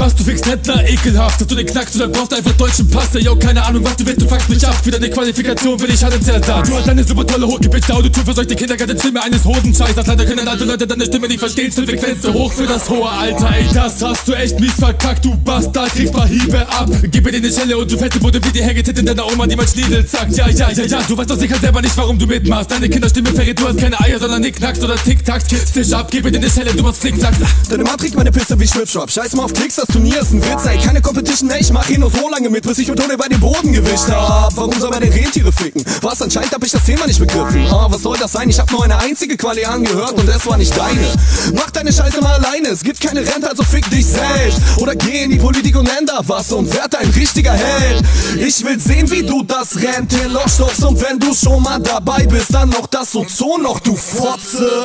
was, du fickst netter, ekelhaft. Dass du den knackst oder brauchst einfach deutschen Pass. Yo, keine Ahnung, was du willst, du fuckst mich ab. Wieder eine Qualifikation, will ich halt ins Ersatz. Du hast eine super tolle hochgepickte Autotür Verseuchte Kindergartenstimme eines Hosenscheißers. Leider können alte Leute deine Stimme nicht verstehen. Stimmfrequenz zu hoch für das hohe Alter. Ey, das hast du echt mies verkackt, du Bastard. Kriegst paar Hiebe ab. Gib mir dir eine Schelle und du fette Bude wie die Hängetit in deiner Oma, die mein Schniedel zackt. Ja, ja, ja, ja, du weißt doch sicher selber nicht, warum du mitmachst. Deine Kinderstimme verrät, du hast keine Eier, sondern Nicknacks oder Tic-Tacs Kiss dich ab, gib mir dir eine Schelle, du machst Flickzacks. Deine Mann trägt meine Pisse wie Schwipschwap. Scheiß mal auf Klicks, das Turnier ist ein Witz, ey. Keine Competition, ey. Ich mach hier nur so lange mit, bis ich mit Tode bei dem Boden gewischt hab. Warum soll man den Rentiere ficken? Was, anscheinend hab ich das Thema nicht begriffen. Ah, was soll das sein? Ich hab nur eine einzige Quali angehört und es war nicht deine. Mach deine Scheiße mal alleine. Es gibt keine Rente, also fick dich selbst. Oder geh in die Politik und änder was und werd ein richtiger Held. Ich will sehen, wie du das Rentenloch stopfst und wenn du schon mal dabei bist, dann noch das Ozon noch, du Fotze.